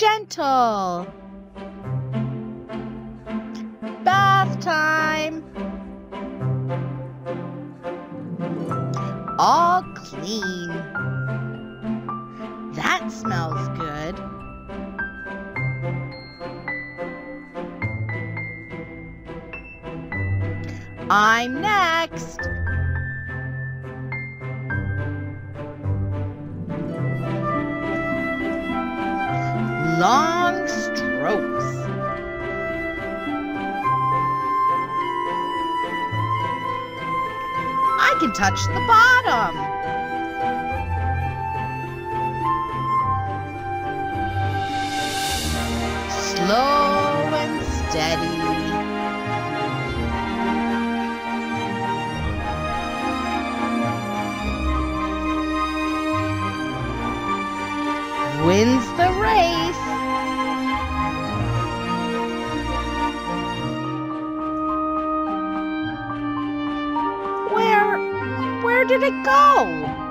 gentle. Bath time. All clean. That smells good. I'm next. Long strokes. I can touch the bottom. Slow and steady. wins the race. Did it go?